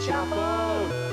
Chapel.